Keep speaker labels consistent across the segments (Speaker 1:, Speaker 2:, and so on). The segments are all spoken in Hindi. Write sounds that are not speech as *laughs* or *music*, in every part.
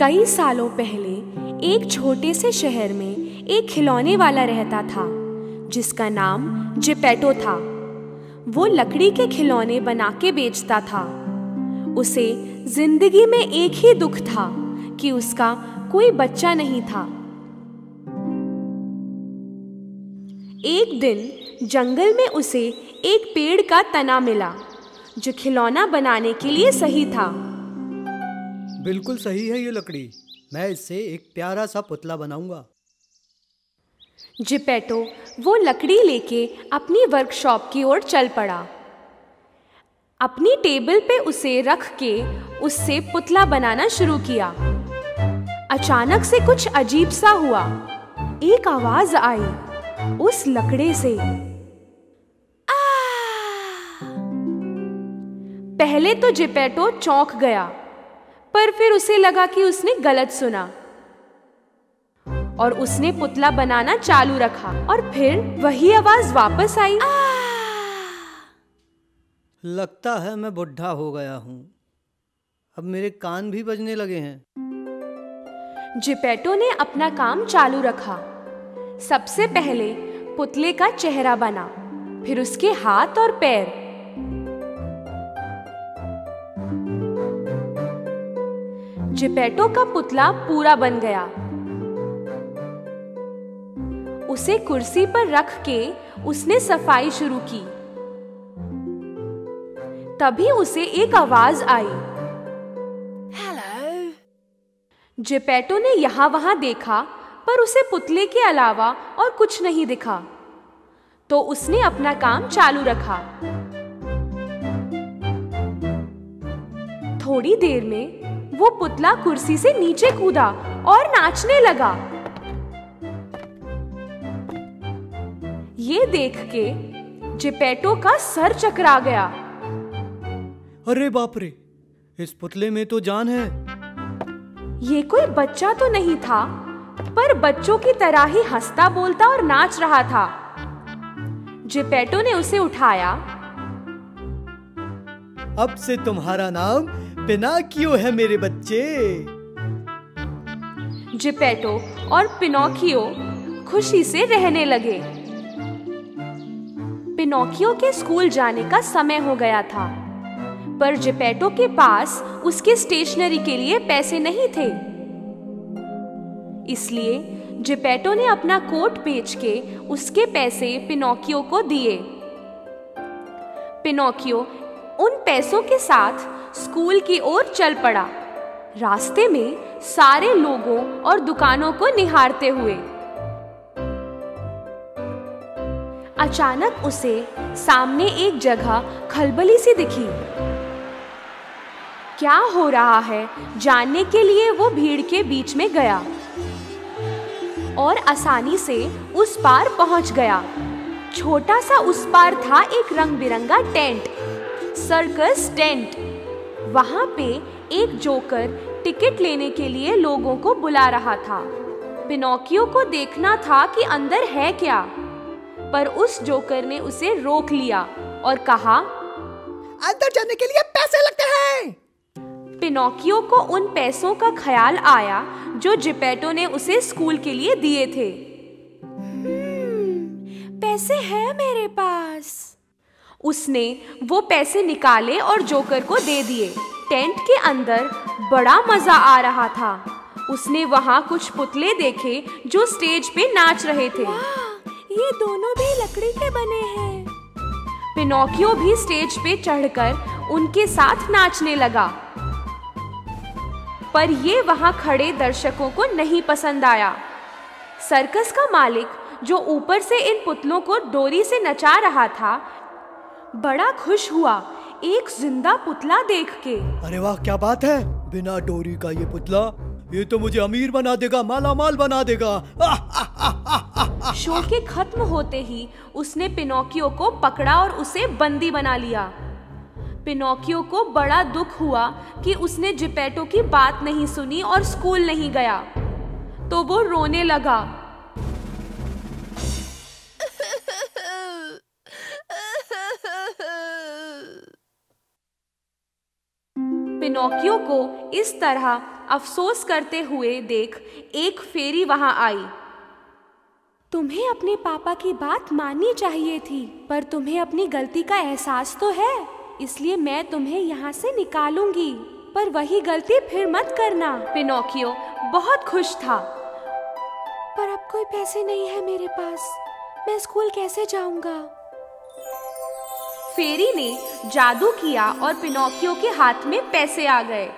Speaker 1: कई सालों पहले एक छोटे से शहर में एक खिलौने वाला रहता था, जिसका नाम जिपेटो था। वो लकड़ी के खिलौने बना के बेचता था। उसे ज़िंदगी में एक ही दुख था कि उसका कोई बच्चा नहीं था। एक दिन जंगल में उसे एक पेड़ का तना मिला, जो खिलौना बनाने के लिए सही था।
Speaker 2: बिल्कुल सही है ये लकड़ी। मैं इससे एक प्यारा सा पुतला बनाऊँगा।
Speaker 1: जिपेटो, वो लकड़ी लेके अपनी वर्कशॉप की ओर चल पड़ा। अपनी टेबल पे उसे रख के उससे पुतला बनाना शुरू किया। अचानक से कुछ अजीब सा हुआ। एक आवाज़ आई उस लकड़े से। आ! पहले तो जिपेटो चौंक गया। पर फिर उसे लगा कि उसने गलत सुना। और उसने पुतला बनाना चालू रखा और फिर वही आवाज़ वापस आई।
Speaker 2: लगता है मैं बुढ़ा हो गया हूँ। अब मेरे कान भी बजने लगे हैं।
Speaker 1: जिपेटो ने अपना काम चालू रखा। सबसे पहले पुतले का चेहरा बना फिर उसके हाथ और पैर। जिपेटो का पुतला पूरा बन गया। उसे कुर्सी पर रख के उसने सफ़ाई शुरू की। तभी उसे एक आवाज़ आई। हेलो जिपेटो ने यहाँ वहाँ देखा पर उसे पुतले के अलावा और कुछ नहीं दिखा। तो उसने अपना काम चालू रखा। थोड़ी देर में वो पुतला कुर्सी से नीचे कूदा और नाचने लगा। ये देख के जिपेटो का सर चकरा गया।
Speaker 2: अरे बाप रे इस पुतले में तो जान है।
Speaker 1: ये कोई बच्चा तो नहीं था पर बच्चों की तरह ही हंसता बोलता और नाच रहा था। जिपेटो ने उसे उठाया।
Speaker 2: अब से तुम्हारा नाम पिनाकियो है मेरे बच्चे?
Speaker 1: जिपेटो और पिनोकियो खुशी से रहने लगे। पिनोकियो के स्कूल जाने का समय हो गया था, पर जिपेटो के पास उसके स्टेशनरी के लिए पैसे नहीं थे। इसलिए जिपेटो ने अपना कोट बेच के उसके पैसे पिनोकियो को दिए। पिनोकियो उन पैसों के साथ स्कूल की ओर चल पड़ा। रास्ते में सारे लोगों और दुकानों को निहारते हुए। अचानक उसे सामने एक जगह खलबली सी दिखी। क्या हो रहा है? जानने के लिए वो भीड़ के बीच में गया और आसानी से उस पार पहुँच गया। छोटा सा उस पार था एक रंग बिरंगा टेंट, सर्कस टेंट। वहाँ पे एक जोकर टिकट लेने के लिए लोगों को बुला रहा था। पिनोकियो को देखना था कि अंदर है क्या पर उस जोकर ने उसे रोक लिया और कहा
Speaker 2: अंदर जाने के लिए पैसे लगते हैं।
Speaker 1: पिनोकियो को उन पैसों का ख्याल आया जो जिपेटो ने उसे स्कूल के लिए दिए थे। पैसे हैं मेरे पास। उसने वो पैसे निकाले और जोकर को दे दिए। टेंट के अंदर बड़ा मज़ा आ रहा था। उसने वहाँ कुछ पुतले देखे जो स्टेज पे नाच रहे थे। ये दोनों भी लकड़ी के बने हैं। पिनोकियो भी स्टेज पे चढ़कर उनके साथ नाचने लगा। पर ये वहाँ खड़े दर्शकों को नहीं पसंद आया। सर्कस का मालिक जो ऊपर से इन पुतलों को डोरी से नचा रहा था बड़ा खुश हुआ। एक ज़िंदा पुतला देख के।
Speaker 2: अरे वाह क्या बात है? बिना डोरी का ये पुतला ये तो मुझे अमीर बना देगा माला माल बना देगा।
Speaker 1: शो के खत्म होते ही उसने पिनोकियो को पकड़ा और उसे बंदी बना लिया। पिनोकियो को बड़ा दुख हुआ कि उसने जिपेटो की बात नहीं सुनी और स्कूल नहीं गया। तो वो रोने लगा। पिनोकियो को इस तरह अफसोस करते हुए देख एक फेरी वहाँ आई। तुम्हें अपने पापा की बात माननी चाहिए थी, पर तुम्हें अपनी गलती का एहसास तो है, इसलिए मैं तुम्हें यहाँ से निकालूँगी। पर वही गलती फिर मत करना। पिनोकियो बहुत खुश था। पर अब कोई पैसे नहीं है मेरे पास। मैं स्कूल कैसे जाऊँगा? फेरी ने जादू किया और पिनोकियो के हाथ में पैसे आ गए।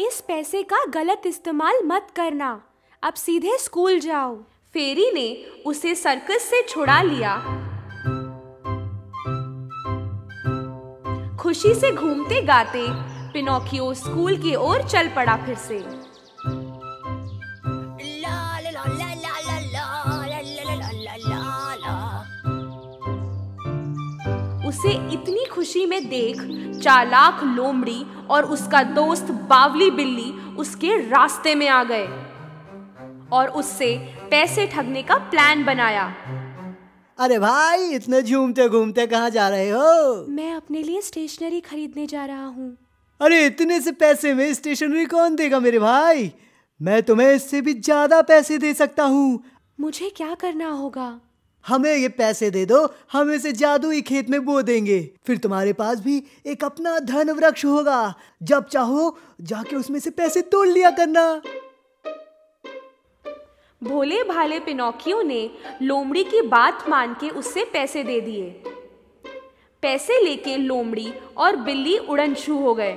Speaker 1: इस पैसे का गलत इस्तेमाल मत करना। अब सीधे स्कूल जाओ। फेरी ने उसे सर्कस से छुड़ा लिया। खुशी से घूमते गाते, पिनोकियो स्कूल की ओर चल पड़ा फिर से। उसे इतनी खुशी में देख चालाक लोमड़ी और उसका दोस्त बावली बिल्ली उसके रास्ते में आ गए और उससे पैसे ठगने का प्लान बनाया।
Speaker 2: अरे भाई इतने झूमते घूमते कहाँ जा रहे हो?
Speaker 1: मैं अपने लिए स्टेशनरी खरीदने जा रहा हूँ।
Speaker 2: अरे इतने से पैसे में स्टेशनरी कौन देगा मेरे भाई? मैं तुम्हें इससे भी ज़्यादा पैसे दे सकता हूँ।
Speaker 1: मुझे क्या करना होगा?
Speaker 2: हमें ये पैसे दे दो, हम इसे जादुई खेत में बो देंगे। फिर तुम्हारे पास भी एक अपना धन वृक्ष होगा। जब चाहो, जाके उसमें से पैसे तोड़ लिया करना।
Speaker 1: भोले भाले पिनोकियो ने लोमड़ी की बात मान के उससे पैसे दे दिए। पैसे लेके लोमड़ी और बिल्ली उड़न छू हो गए।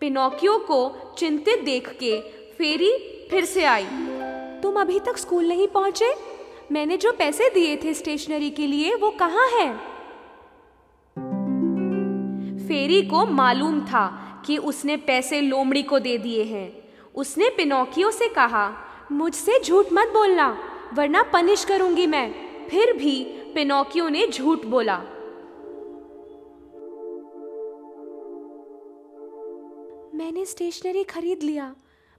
Speaker 1: पिनोकियो को चिंतित देख के फेरी फिर से आई। तुम अभी तक स्कूल नहीं पहुँचे? मैंने जो पैसे दिए थे स्टेशनरी के लिए, वो कहाँ है? फेरी को मालूम था कि उसने पैसे लोमड़ी को दे दिए हैं। उसने पिनोकियो से कहा, मुझसे झूठ मत बोलना, वरना पनिश करूँगी मैं। फिर भी पिनोकियो ने झूठ बोला। मैंने स्टेशनरी खरीद लिया,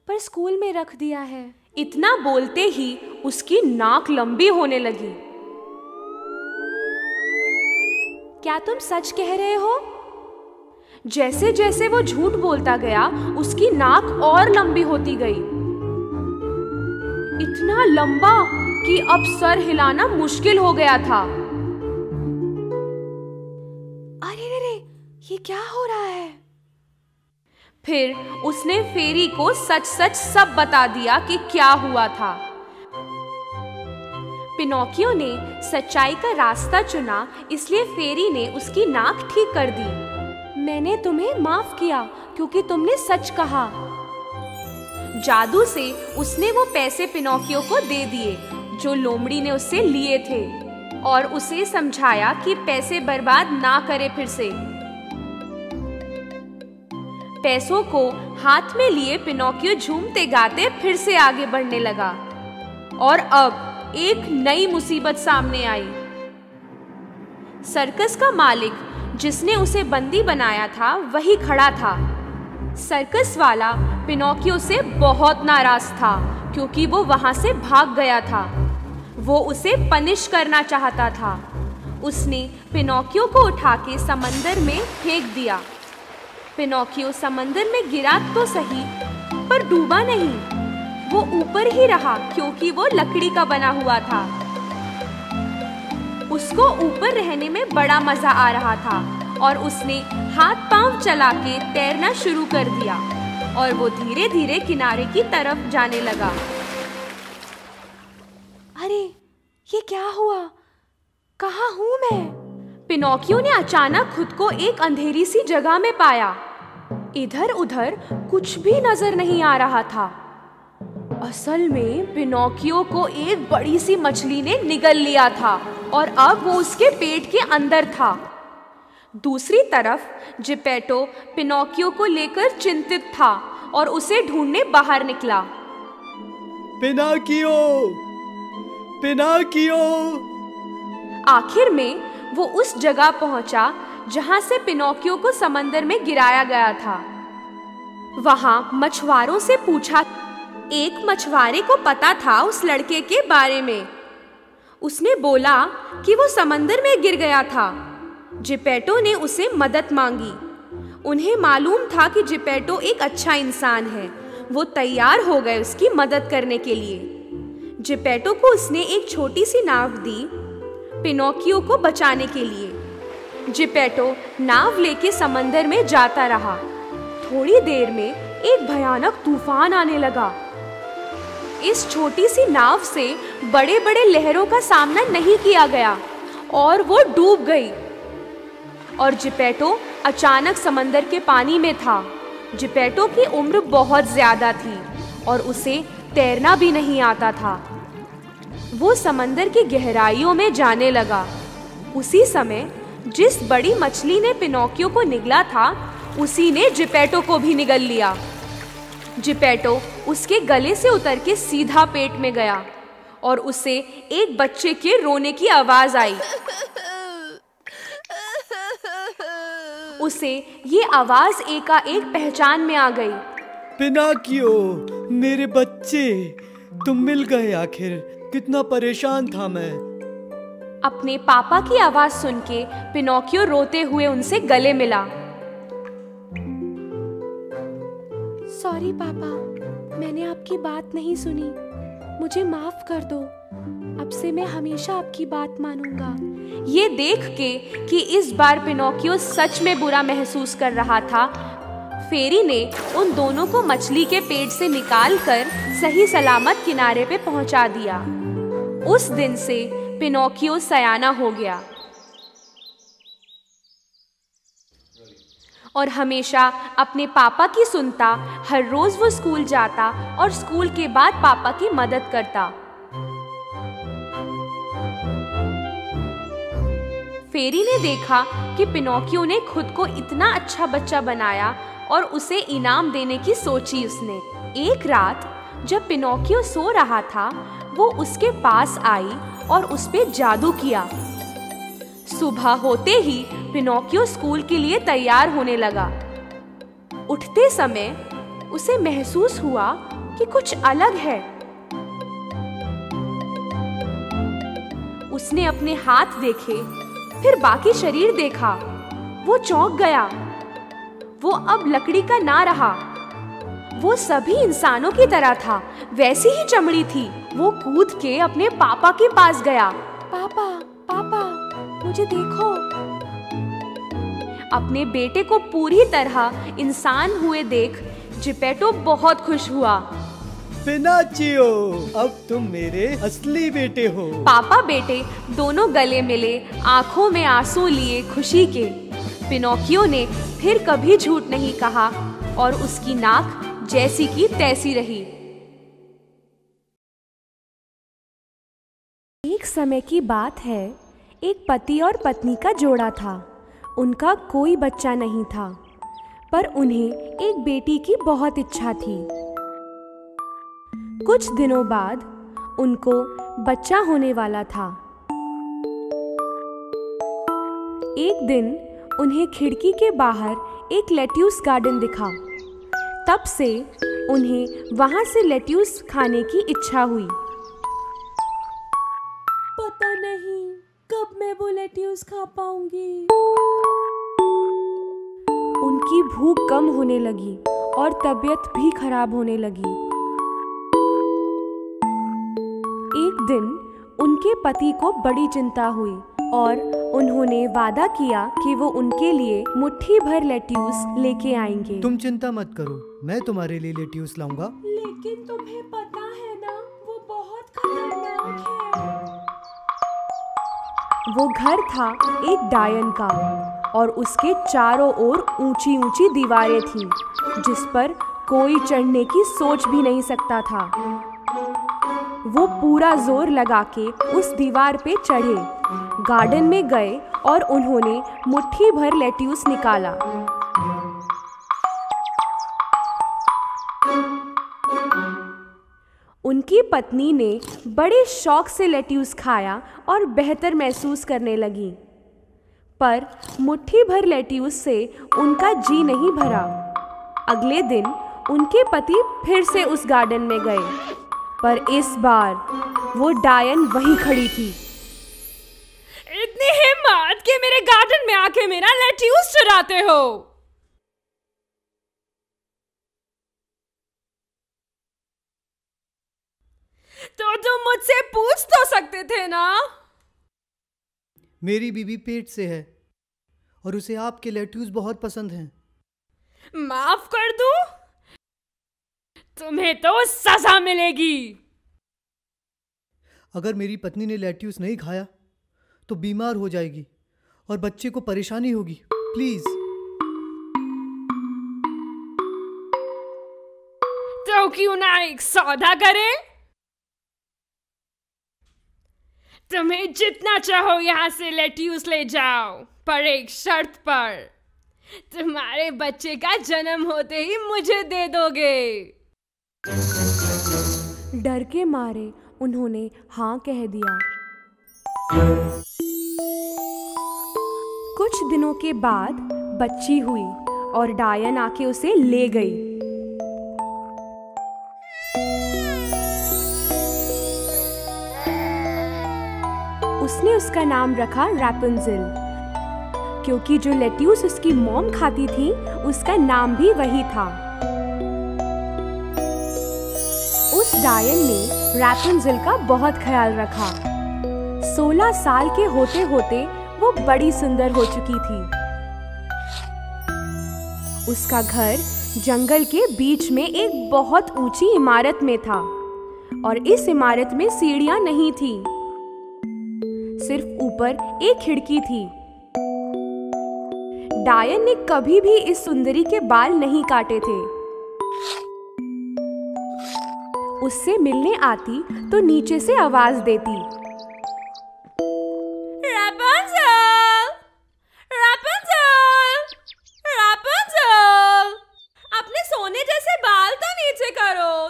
Speaker 1: पर स्कूल में रख दिया है। इतना बोलते ही उसकी नाक लंबी होने लगी। क्या तुम सच कह रहे हो? जैसे जैसे वो झूठ बोलता गया, उसकी नाक और लंबी होती गई। इतना लंबा कि अब सर हिलाना मुश्किल हो गया था। अरे रे रे, ये क्या हो फिर उसने फेरी को सच सच सब बता दिया कि क्या हुआ था। पिनोकियो ने सच्चाई का रास्ता चुना, इसलिए फेरी ने उसकी नाक ठीक कर दी। मैंने तुम्हें माफ़ किया, क्योंकि तुमने सच कहा। जादू से उसने वो पैसे पिनोकियो को दे दिए, जो लोमड़ी ने उससे लिए थे, और उसे समझाया कि पैसे बर्बाद ना करे फिर से। पैसों को हाथ में लिए पिनोकियो झूमते गाते फिर से आगे बढ़ने लगा। और अब एक नई मुसीबत सामने आई। सर्कस का मालिक जिसने उसे बंदी बनाया था, वही खड़ा था। सर्कस वाला पिनोकियो से बहुत नाराज़ था, क्योंकि वो वहाँ से भाग गया था। वो उसे पनिश करना चाहता था। उसने पिनोकियो को उठा के समंदर में फेंक दिया। पिनोकियो समंदर में गिरा तो सही, पर डूबा नहीं। वो ऊपर ही रहा, क्योंकि वो लकड़ी का बना हुआ था। उसको ऊपर रहने में बड़ा मज़ा आ रहा था, और उसने हाथ पाँव चला के तैरना शुरू कर दिया, और वो धीरे धीरे किनारे की तरफ़ जाने लगा। अरे, ये क्या हुआ? कहा हूँ मैं? पिनोकियो ने अचानक खुद को एक अंधेरी सी जगह में पाया। इधर उधर कुछ भी नज़र नहीं आ रहा था। असल में पिनोकियो को एक बड़ी सी मछली ने निगल लिया था और अब वो उसके पेट के अंदर था। दूसरी तरफ़ जिपेटो पिनोकियो को लेकर चिंतित था और उसे ढूँढने बाहर निकला।
Speaker 2: पिनाकियो! पिनाकियो!
Speaker 1: आखिर में वो उस जगह पहुँचा जहाँ से पिनोकियो को समंदर में गिराया गया था। वहाँ मछुआरों से पूछा, एक मछुआरे को पता था उस लड़के के बारे में? उसने बोला कि वो समंदर में गिर गया था। जिपेटो ने उसे मदद मांगी। उन्हें मालूम था कि जिपेटो एक अच्छा इंसान है। वो तैयार हो गए उसकी मदद करने के लिए। जिपेटो को उसने एक छोटी सी नाव दी पिनोकियो को बचाने के लिए। जिपेटो नाव लेके समंदर में जाता रहा। थोड़ी देर में एक भयानक तूफ़ान आने लगा। इस छोटी सी नाव से बड़े बड़े लहरों का सामना नहीं किया गया और वो डूब गई। और जिपेटो अचानक समंदर के पानी में था। जिपेटो की उम्र बहुत ज़्यादा थी और उसे तैरना भी नहीं आता था। वो समंदर की गहराइयों में जाने लगा। उसी समय, जिस बड़ी मछली ने पिनोकियो को निगला था, उसी ने जिपेटो को भी निगल लिया। जिपेटो उसके गले से उतर के सीधा पेट में गया और उसे एक बच्चे के रोने की आवाज़ आई। उसे ये आवाज़ एकाएक पहचान में आ गई।
Speaker 2: पिनाकियो, मेरे बच्चे, तुम मिल गए आखिर। कितना परेशान था मैं।
Speaker 1: अपने पापा की आवाज़ सुन के पिनोकियो रोते हुए उनसे गले मिला। सॉरी पापा मैंने आपकी बात नहीं सुनी। मुझे माफ़ कर दो। अब से मैं हमेशा आपकी बात मानूँगा। ये देख के कि इस बार पिनोकियो सच में बुरा महसूस कर रहा था फेरी ने उन दोनों को मछली के पेट से निकालकर सही सलामत किनारे पे पहुँचा दिया। उस दिन से पिनोकियो सयाना हो गया। और हमेशा अपने पापा की सुनता, हर रोज वो स्कूल जाता और स्कूल के बाद पापा की मदद करता। फेरी ने देखा कि पिनोकियो ने खुद को इतना अच्छा बच्चा बनाया और उसे इनाम देने की सोची उसने। एक रात, जब पिनोकियो सो रहा था, वो उसके पास आई और उस पर जादू किया। सुबह होते ही पिनोकियो स्कूल के लिए तैयार होने लगा। उठते समय उसे महसूस हुआ कि कुछ अलग है। उसने अपने हाथ देखे, फिर बाकी शरीर देखा। वो चौंक गया। वो अब लकड़ी का ना रहा। वो सभी इंसानों की तरह था। वैसी ही चमड़ी थी। वो कूद के अपने पापा के पास गया। पापा पापा मुझे देखो। अपने बेटे को पूरी तरह इंसान हुए देख जिपेटो बहुत खुश हुआ।
Speaker 2: पिनाचियो अब तुम मेरे असली बेटे हो।
Speaker 1: पापा बेटे दोनों गले मिले आँखों में आँसू लिए खुशी के। पिनोकियो ने फिर कभी झूठ नहीं कहा और उसकी नाक जैसी की तैसी रही। एक समय की बात है, एक पति और पत्नी का जोड़ा था। उनका कोई बच्चा नहीं था, पर उन्हें एक बेटी की बहुत इच्छा थी। कुछ दिनों बाद उनको बच्चा होने वाला था। एक दिन उन्हें खिड़की के बाहर एक लेट्यूस गार्डन दिखा। तब से उन्हें वहाँ से लेट्यूस खाने की इच्छा हुई।
Speaker 3: पता नहीं कब मैं वो लेट्यूस खा पाऊँगी।
Speaker 1: उनकी भूख कम होने लगी और तबीयत भी खराब होने लगी। एक दिन उनके पति को बड़ी चिंता हुई। और उन्होंने वादा किया कि वो उनके लिए मुट्ठी भर लेट्यूस लेके आएँगे।
Speaker 2: तुम चिंता मत करो मैं तुम्हारे लिए लेट्यूस लाऊँगा।
Speaker 3: लेकिन तुम्हें पता है ना वो बहुत खतरनाक है।
Speaker 1: वो घर था एक डायन का और उसके चारों ओर ऊँची ऊँची दीवारें थीं जिस पर कोई चढ़ने की सोच भी नहीं सकता था। वो पूरा ज़ोर लगा के उस दीवार पे चढ़े। गार्डन में गए और उन्होंने मुट्ठी भर लेट्यूस निकाला। उनकी पत्नी ने बड़े शौक से लेट्यूस खाया और बेहतर महसूस करने लगी। पर मुट्ठी भर लेट्यूस से उनका जी नहीं भरा। अगले दिन उनके पति फिर से उस गार्डन में गए। पर इस बार वो डायन वही खड़ी थी।
Speaker 3: इतनी हिम्मत कि मेरे गार्डन में आके मेरा लेट्यूस चुराते हो। तो तुम मुझसे पूछ तो सकते थे ना?
Speaker 2: मेरी बीबी पेट से है और उसे आपके लेट्यूज बहुत पसंद हैं।
Speaker 3: माफ़ कर दूँ? तुम्हें तो सजा मिलेगी।
Speaker 2: अगर मेरी पत्नी ने लेट्यूस नहीं खाया तो बीमार हो जाएगी और बच्चे को परेशानी होगी। प्लीज़।
Speaker 3: तो क्यों ना एक सौदा करें? तुम्हें जितना चाहो यहाँ से लेट्यूस ले जाओ पर एक शर्त पर। तुम्हारे बच्चे का जन्म होते ही मुझे दे दोगे।
Speaker 1: डर के मारे उन्होंने हाँ कह दिया। कुछ दिनों के बाद बच्ची हुई और डायन आके उसे ले गई। उसने उसका नाम रखा रैपंजिल, क्योंकि जो लेट्यूस उसकी मॉम खाती थी, उसका नाम भी वही था। उस डायन ने रैपंजिल का बहुत ख्याल रखा। 16 साल के होते होते वो बड़ी सुंदर हो चुकी थी। उसका घर जंगल के बीच में एक बहुत ऊँची इमारत में था और इस इमारत में सीढ़ियाँ नहीं थी। सिर्फ़ ऊपर एक खिड़की थी। डायन ने कभी भी इस सुंदरी के बाल नहीं काटे थे। उससे मिलने आती तो नीचे से आवाज़ देती!
Speaker 3: अपने सोने जैसे बाल तो नीचे करो।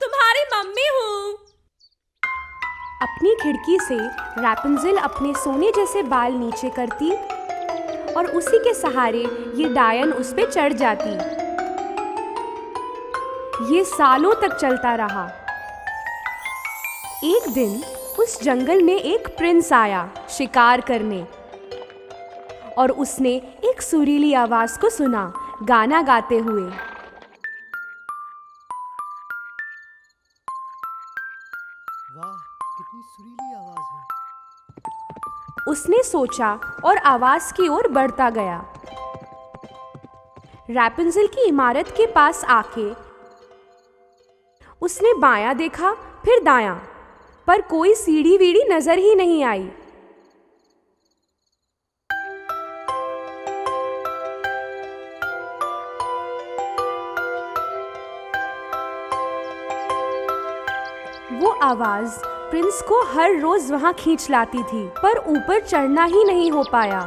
Speaker 3: तुम्हारी मम्मी हूँ।
Speaker 1: अपनी खिड़की से रैपंजिल अपने सोने जैसे बाल नीचे करती और उसी के सहारे ये डायन उस पर चढ़ जाती। ये सालों तक चलता रहा। एक दिन उस जंगल में एक प्रिंस आया शिकार करने। और उसने एक सुरीली आवाज़ को सुना गाना गाते हुए।
Speaker 2: वाह कितनी सुरीली आवाज़ है।
Speaker 1: उसने सोचा और आवाज़ की ओर बढ़ता गया। रैपंजिल की इमारत के पास आके उसने बायां देखा, फिर दायां। पर कोई सीढ़ी वीढ़ी नज़र ही नहीं आई। वो आवाज़ प्रिंस को हर रोज वहाँ खींच लाती थी, पर ऊपर चढ़ना ही नहीं हो पाया।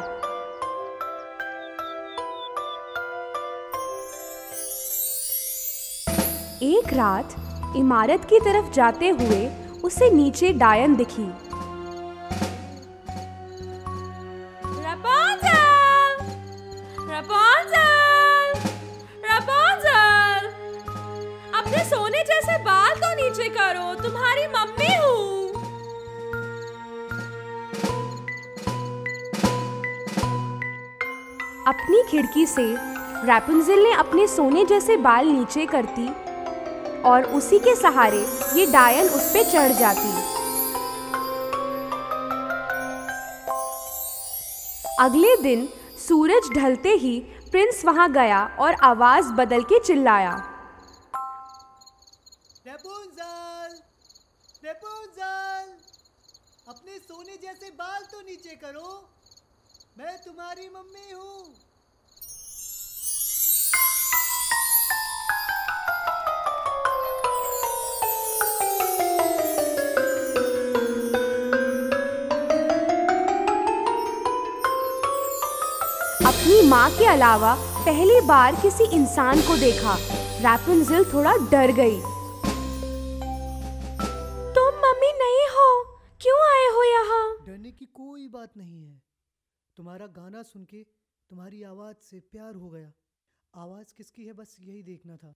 Speaker 1: एक रात इमारत की तरफ़ जाते हुए उसे नीचे डायन दिखी
Speaker 3: Rapunzel! Rapunzel! Rapunzel! अपने सोने जैसे बाल तो नीचे करो तुम्हारी मम्मी हूँ
Speaker 1: अपनी खिड़की से रैपुंजिल ने अपने सोने जैसे बाल नीचे करती और उसी के सहारे ये डायन उस पे चढ़ जाती। अगले दिन सूरज ढलते ही प्रिंस वहाँ गया और आवाज़ बदल के चिल्लाया।
Speaker 2: रेपुंजल रेपुंजल अपने सोने जैसे बाल तो नीचे करो। मैं तुम्हारी मम्मी हूँ।
Speaker 1: अपनी माँ के अलावा पहली बार किसी इंसान को देखा। रैपुंजिल थोड़ा डर गई। तुम मम्मी नहीं हो? क्यों आए हो यहाँ?
Speaker 2: डरने की कोई बात नहीं है। तुम्हारा गाना सुन के तुम्हारी आवाज़ से प्यार हो गया। आवाज़ किसकी है? बस यही देखना था।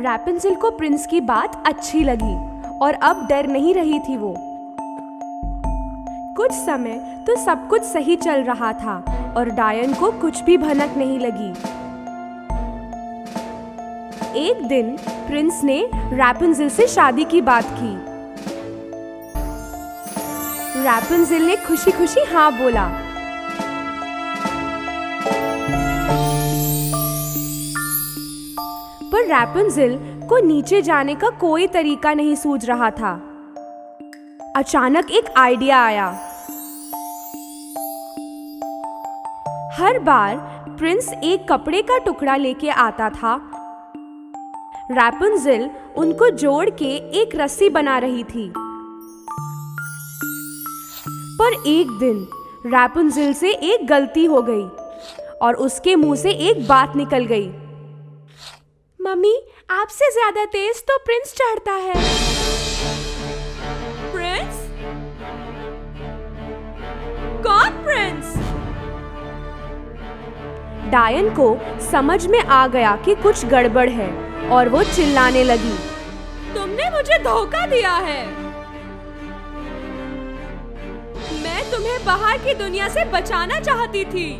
Speaker 1: रैपुंजिल को प्रिंस की बात अच्छी लगी और अब डर नहीं रही थी वो। कुछ समय तो सब कुछ सही चल रहा था और डायन को कुछ भी भनक नहीं लगी। एक दिन प्रिंस ने रैपनजिल से शादी की बात की। रैपनजिल ने खुशी खुशी हाँ बोला। पर रैपनजिल को नीचे जाने का कोई तरीका नहीं सूझ रहा था। अचानक एक आइडिया आया। हर बार प्रिंस एक कपड़े का टुकड़ा लेके आता था। रैपनजिल उनको जोड़ के एक रस्सी बना रही थी। पर एक दिन रैपनजिल से एक गलती हो गई और उसके मुँह से एक बात निकल गई। मम्मी, आपसे ज़्यादा तेज तो प्रिंस चढ़ता है। प्रिंस? कौन प्रिंस? डायन को समझ में आ गया कि कुछ गड़बड़ है और वो चिल्लाने लगी, तुमने मुझे धोखा दिया है। मैं तुम्हें बाहर की दुनिया से बचाना चाहती थी।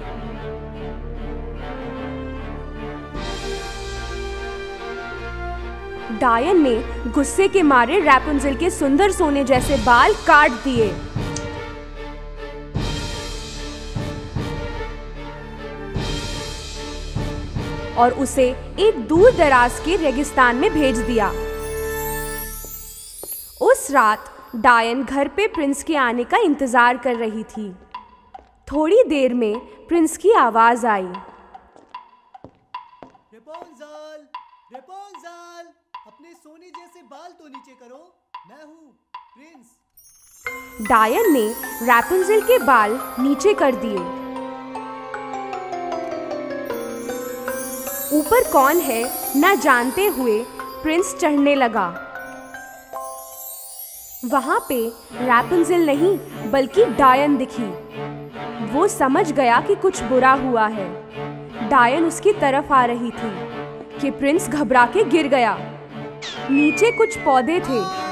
Speaker 1: डायन ने गुस्से के मारे रैपुंजल के सुंदर सोने जैसे बाल काट दिए। और उसे एक दूर दराज के रेगिस्तान में भेज दिया। उस रात डायन घर पे प्रिंस के आने का इंतज़ार कर रही थी। थोड़ी देर में प्रिंस की आवाज़ आई।
Speaker 2: रेपोंजल रेपोंजल अपने सोने जैसे बाल तो नीचे करो। मैं हूँ प्रिंस।
Speaker 1: डायन ने रैपुंजल के बाल नीचे कर दिए। ऊपर कौन है, न जानते हुए प्रिंस चढ़ने लगा। वहाँ पे रैपुंजल नहीं, बल्कि डायन दिखी। वो समझ गया कि कुछ बुरा हुआ है। डायन उसकी तरफ़ आ रही थी, कि प्रिंस घबरा के गिर गया। नीचे कुछ पौधे थे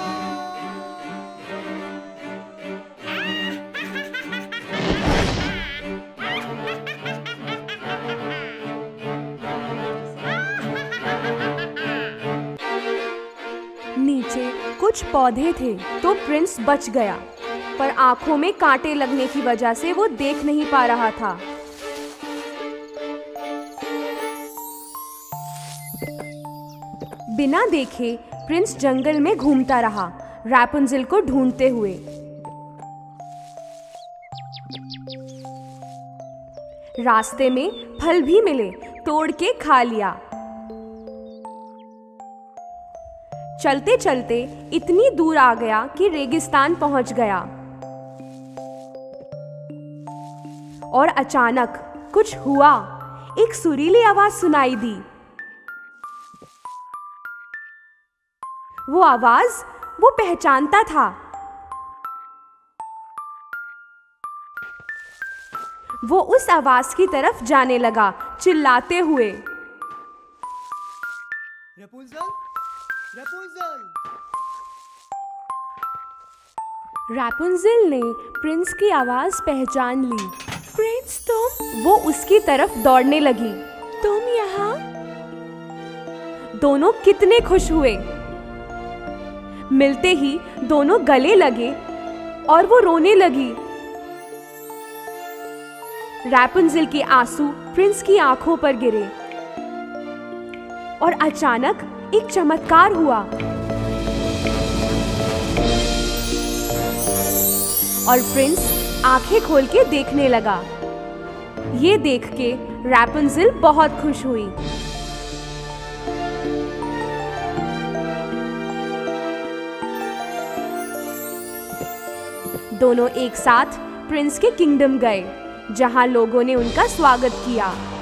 Speaker 1: कुछ पौधे थे तो प्रिंस बच गया, पर आँखों में कांटे लगने की वजह से वो देख नहीं पा रहा था। बिना देखे प्रिंस जंगल में घूमता रहा, रैपुंजिल को ढूंढते हुए। रास्ते में फल भी मिले, तोड़ के खा लिया। चलते चलते इतनी दूर आ गया कि रेगिस्तान पहुँच गया। और अचानक कुछ हुआ। एक सुरीली आवाज़ सुनाई दी। वो आवाज़ वो पहचानता था। वो उस आवाज़ की तरफ़ जाने लगा, चिल्लाते हुए।
Speaker 2: रेपुंजल रेपुंजल
Speaker 1: ने प्रिंस की आवाज़ पहचान ली। प्रिंस तुम? वो उसकी तरफ़ दौड़ने लगी। तुम यहाँ? दोनों कितने खुश हुए। मिलते ही दोनों गले लगे और वो रोने लगी। रैपुंजिल के आँसू प्रिंस की आँखों पर गिरे। और अचानक एक चमत्कार हुआ। और प्रिंस आँखें खोल के देखने लगा। ये देख के रैपुंजिल बहुत खुश हुई। दोनों एक साथ प्रिंस के किंगडम गए, जहाँ लोगों ने उनका स्वागत किया।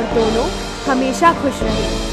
Speaker 1: और दोनों हमेशा खुश रहे।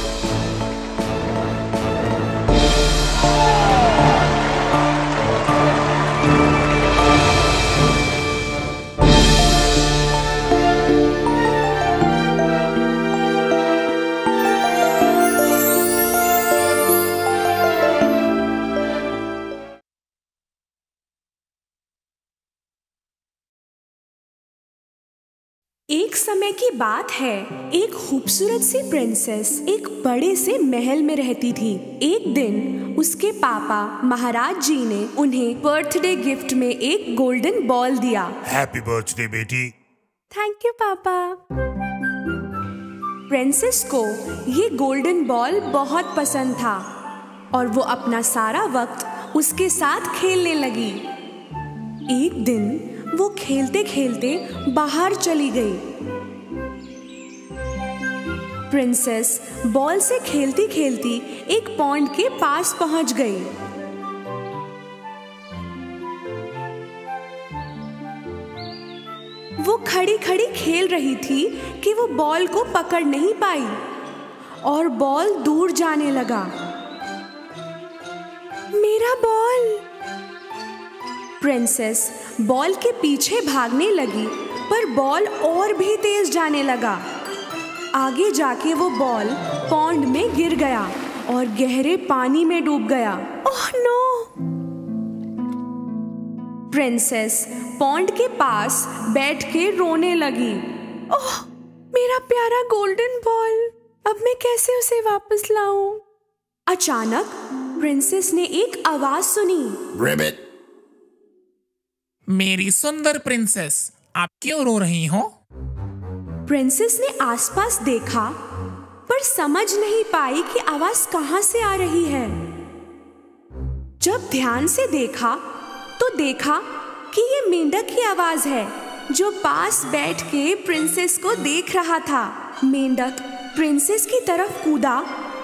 Speaker 1: बात है एक खूबसूरत सी प्रिंसेस एक बड़े से महल में रहती थी। एक दिन उसके पापा महाराज जी ने उन्हें बर्थडे गिफ्ट में एक गोल्डन बॉल दिया।
Speaker 4: हैप्पी बर्थडे बेटी।
Speaker 1: थैंक यू पापा। प्रिंसेस को ये गोल्डन बॉल बहुत पसंद था और वो अपना सारा वक्त उसके साथ खेलने लगी। एक दिन वो खेलते खेलते बाहर चली गई। प्रिंसेस बॉल से खेलती खेलती एक पॉन्ड के पास पहुँच गई। वो खड़ी खड़ी खेल रही थी कि वो बॉल को पकड़ नहीं पाई और बॉल दूर जाने लगा। मेरा बॉल प्रिंसेस बॉल के पीछे भागने लगी, पर बॉल और भी तेज जाने लगा। आगे जाके वो बॉल पौंड में गिर गया और गहरे पानी में डूब गया। Oh no. प्रिंसेस पौंड के पास बैठ के रोने लगी। ओह मेरा प्यारा गोल्डन बॉल अब मैं कैसे उसे वापस लाऊं? अचानक प्रिंसेस ने एक आवाज़ सुनी।
Speaker 4: रिबिट
Speaker 5: मेरी सुंदर प्रिंसेस आप क्यों रो रही हो?
Speaker 1: प्रिंसेस ने आसपास देखा पर समझ नहीं पाई कि आवाज़ कहाँ से आ रही है। जब ध्यान से देखा तो देखा कि ये मेंढक की आवाज़ है जो पास बैठ के प्रिंसेस को देख रहा था। मेंढक प्रिंसेस की तरफ़ कूदा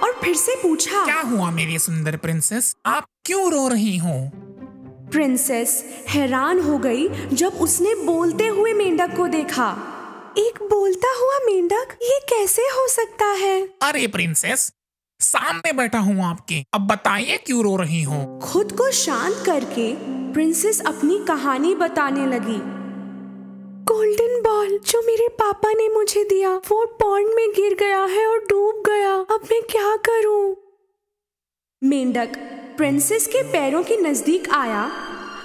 Speaker 1: और फिर से पूछा
Speaker 5: क्या हुआ मेरी सुंदर प्रिंसेस आप क्यों रो रही हो?
Speaker 1: प्रिंसेस हैरान हो गई जब उसने बोलते हुए मेंढक को देखा। एक बोलता हुआ मेंढक ये कैसे हो सकता है?
Speaker 5: अरे प्रिंसेस सामने बैठा हूँ आपके। अब बताइए क्यों रो रही हो?
Speaker 1: खुद को शांत करके प्रिंसेस अपनी कहानी बताने लगी। गोल्डन बॉल जो मेरे पापा ने मुझे दिया वो पॉन्ड में गिर गया है और डूब गया। अब मैं क्या करूँ? मेंढक प्रिंसेस के पैरों के नज़दीक आया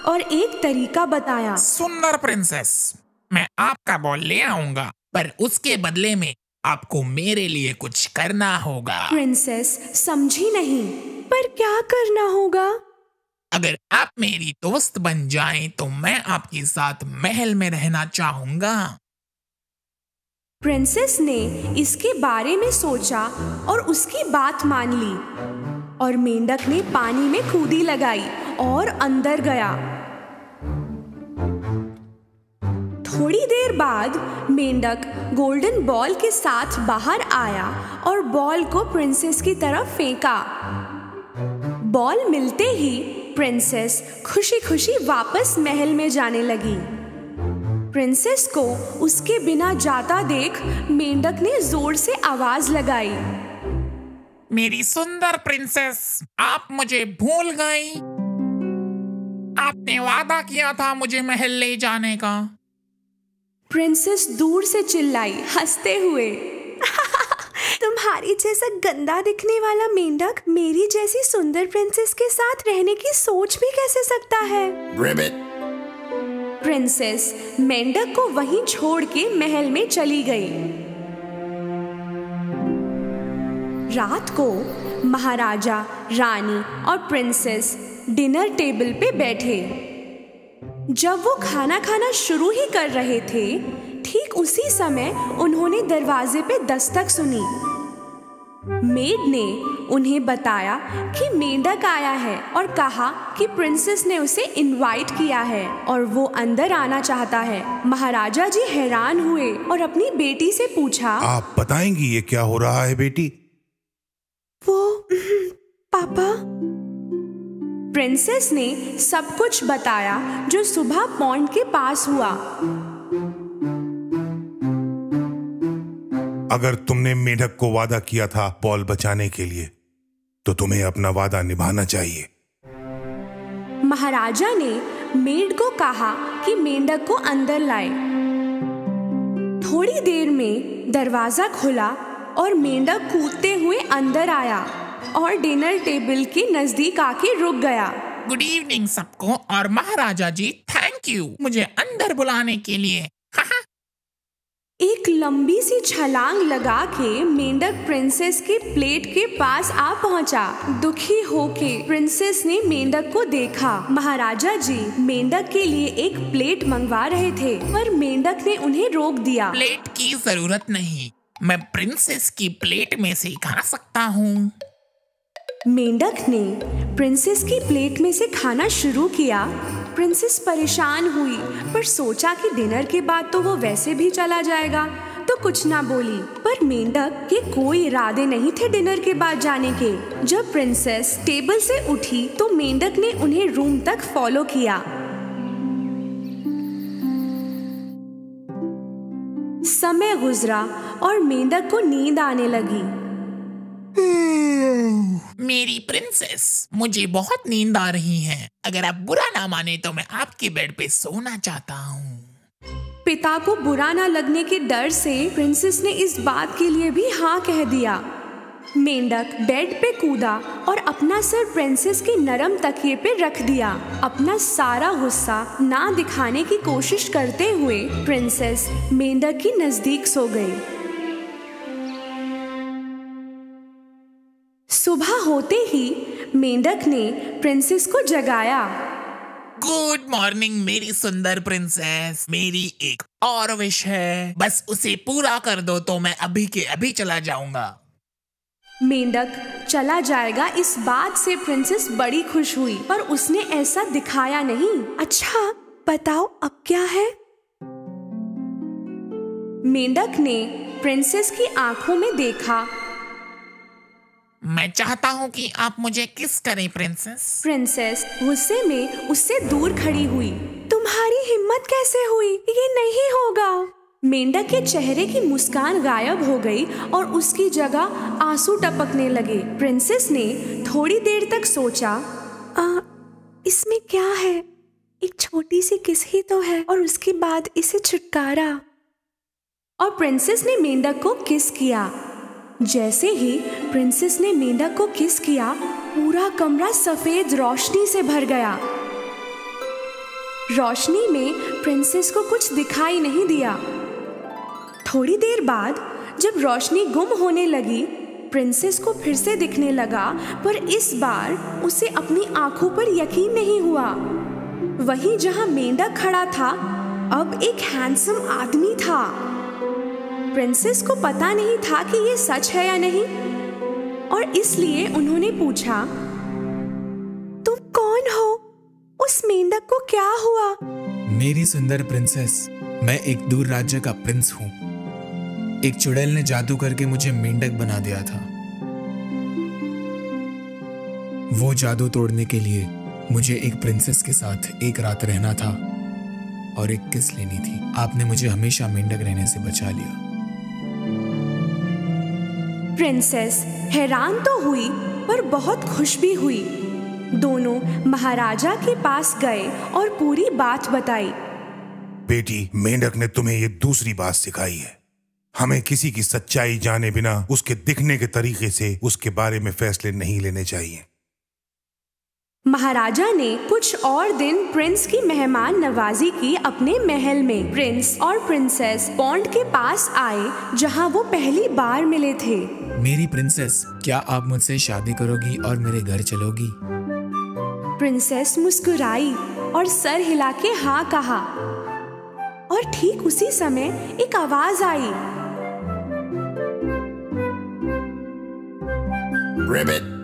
Speaker 1: और एक तरीका बताया।
Speaker 5: सुंदर प्रिंसेस मैं आपका बॉल ले आऊँगा पर उसके बदले में आपको मेरे लिए कुछ करना होगा।
Speaker 1: प्रिंसेस समझी नहीं पर क्या करना होगा?
Speaker 5: अगर आप मेरी दोस्त बन जाएँ तो मैं आपके साथ महल में रहना चाहूँगा।
Speaker 1: प्रिंसेस ने इसके बारे में सोचा और उसकी बात मान ली और मेंढक ने पानी में कूदी लगाई और अंदर गया। थोड़ी देर बाद मेंढक गोल्डन बॉल के साथ बाहर आया और बॉल को प्रिंसेस की तरफ़ फेंका। बॉल मिलते ही प्रिंसेस खुशी खुशी वापस महल में जाने लगी। प्रिंसेस को उसके बिना जाता देख मेंढक ने ज़ोर से आवाज़ लगाई,
Speaker 5: मेरी सुंदर प्रिंसेस, आप मुझे भूल गई। आपने वादा किया था मुझे महल ले जाने का।
Speaker 1: प्रिंसेस दूर से चिल्लाई हँसते हुए। *laughs* तुम्हारी जैसा गंदा दिखने वाला मेंढक मेरी जैसी सुंदर प्रिंसेस के साथ रहने की सोच भी कैसे सकता है?
Speaker 4: रिबिट
Speaker 1: प्रिंसेस मेंढक को वहीं छोड़ के महल में चली गई। रात को महाराजा रानी और प्रिंसेस डिनर टेबल पे बैठे। जब वो खाना खाना शुरू ही कर रहे थे ठीक उसी समय उन्होंने दरवाजे पे दस्तक सुनी। मेड ने उन्हें बताया कि मेंढक आया है और कहा कि प्रिंसेस ने उसे इनवाइट किया है और वो अंदर आना चाहता है। महाराजा जी हैरान हुए और अपनी बेटी से पूछा
Speaker 4: आप बताएँगी ये क्या हो रहा है बेटी?
Speaker 1: वो पापा प्रिंसेस ने सब कुछ बताया जो सुबह पॉन्ड के पास हुआ।
Speaker 4: अगर तुमने मेढक को वादा किया था बॉल बचाने के लिए तो तुम्हें अपना वादा निभाना चाहिए।
Speaker 1: महाराजा ने मेड को कहा कि मेंढक को अंदर लाए। थोड़ी देर में दरवाज़ा खुला और मेंढक कूदते हुए अंदर आया। और डिनर टेबल के नज़दीक आके रुक गया।
Speaker 5: गुड इवनिंग सबको और महाराजा जी थैंक यू मुझे अंदर बुलाने के लिए।
Speaker 1: एक लंबी सी छलांग लगा के मेंढक प्रिंसेस के प्लेट के पास आ पहुँचा। दुखी होके प्रिंसेस ने मेंढक को देखा। महाराजा जी मेंढक के लिए एक प्लेट मंगवा रहे थे पर मेंढक ने उन्हें रोक दिया।
Speaker 5: प्लेट की ज़रूरत नहीं। मैं प्रिंसेस की प्लेट में से खा सकता हूँ।
Speaker 1: मेंढक ने प्रिंसेस की प्लेट में से खाना शुरू किया। प्रिंसेस परेशान हुई, पर सोचा कि डिनर के बाद तो वो वैसे भी चला जाएगा। तो कुछ ना बोली, पर मेंढक के कोई इरादे नहीं थे डिनर के बाद जाने के। जब प्रिंसेस टेबल से उठी तो मेंढक ने उन्हें रूम तक फॉलो किया। समय गुजरा और मेंढक को नींद आने लगी।
Speaker 5: मेरी प्रिंसेस मुझे बहुत नींद आ रही है। अगर आप बुरा ना माने तो मैं आपके बेड पे सोना चाहता हूँ।
Speaker 1: पिता को बुरा ना लगने के डर से प्रिंसेस ने इस बात के लिए भी हाँ कह दिया। मेंढक बेड पे कूदा और अपना सर प्रिंसेस के नरम तकिए पे रख दिया। अपना सारा गुस्सा ना दिखाने की कोशिश करते हुए प्रिंसेस मेंढक की नज़दीक सो गई। सुबह होते ही मेंढक ने प्रिंसेस को जगाया।
Speaker 5: गुड मॉर्निंग मेरी सुंदर प्रिंसेस मेरी एक और विश है। बस उसे पूरा कर दो तो मैं अभी के अभी चला जाऊँगा।
Speaker 1: मेंढक चला जाएगा। इस बात से प्रिंसेस बड़ी खुश हुई पर उसने ऐसा दिखाया नहीं। अच्छा बताओ अब क्या है? मेंढक ने प्रिंसेस की आँखों में देखा।
Speaker 5: मैं चाहता हूँ कि आप मुझे किस करें प्रिंसेस
Speaker 1: प्रिंसेस गुस्से में उससे दूर खड़ी हुई। तुम्हारी हिम्मत कैसे हुई? ये नहीं होगा। मेंढक के चेहरे की मुस्कान गायब हो गई और उसकी जगह आँसू टपकने लगे। प्रिंसेस ने थोड़ी देर तक सोचा आ, इसमें क्या है? एक छोटी सी किस ही तो है और उसके बाद इसे छुटकारा। और प्रिंसेस ने मेंढक को किस किया? जैसे ही प्रिंसेस ने मेंढक को किस किया, पूरा कमरा सफ़ेद रोशनी से भर गया। रोशनी में प्रिंसेस को कुछ दिखाई नहीं दिया। थोड़ी देर बाद, जब रोशनी गुम होने लगी प्रिंसेस को फिर से दिखने लगा, पर इस बार उसे अपनी आँखों पर यकीन नहीं हुआ। वहीं जहाँ मेंढक खड़ा था, अब एक हैंडसम आदमी था। प्रिंसेस को पता नहीं था कि ये सच है या नहीं, और इसलिए उन्होंने पूछा, तुम कौन हो? उस मेंढक को क्या हुआ?
Speaker 6: मेरी सुंदर प्रिंसेस, मैं एक दूर राज्य का प्रिंस हूँ। एक चुड़ैल ने जादू करके मुझे मेंढक बना दिया था। वो जादू तोड़ने के लिए मुझे एक प्रिंसेस के साथ एक रात रहना था, और एक किस लेनी थी। आपने मुझे हमेशा मेंढक रहने से बचा लिया।
Speaker 1: प्रिंसेस हैरान तो हुई, पर बहुत खुश भी हुई। दोनों महाराजा के पास गए और पूरी बात बताई।
Speaker 4: बेटी, मेंढक ने तुम्हें ये दूसरी बात सिखाई है। हमें किसी की सच्चाई जाने बिना उसके दिखने के तरीके से उसके बारे में फैसले नहीं लेने चाहिए।
Speaker 1: महाराजा ने कुछ और दिन प्रिंस की मेहमान नवाजी की अपने महल में प्रिंस और प्रिंसेस पॉन्ड के पास आए जहाँ वो पहली बार मिले थे।
Speaker 6: मेरी प्रिंसेस क्या आप मुझसे शादी करोगी और मेरे घर चलोगी?
Speaker 1: प्रिंसेस मुस्कुराई और सर हिला के हाँ कहा। और ठीक उसी समय एक आवाज़ आई।
Speaker 5: रिबिट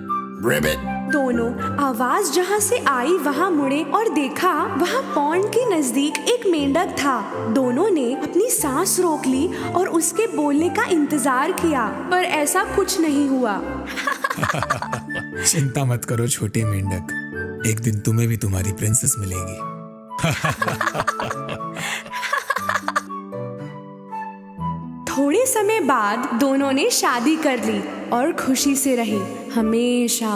Speaker 5: रिबिट
Speaker 1: दोनों आवाज़ जहाँ से आई वहाँ मुड़े और देखा वहाँ पौंड के नज़दीक एक मेंढक था। दोनों ने अपनी सांस रोक ली और उसके बोलने का इंतज़ार किया पर ऐसा कुछ नहीं हुआ।
Speaker 6: चिंता मत करो छोटे मेंढक। एक दिन तुम्हें भी तुम्हारी प्रिंसेस मिलेगी।
Speaker 1: थोड़े समय बाद दोनों ने शादी कर ली और खुशी से रही। हमेशा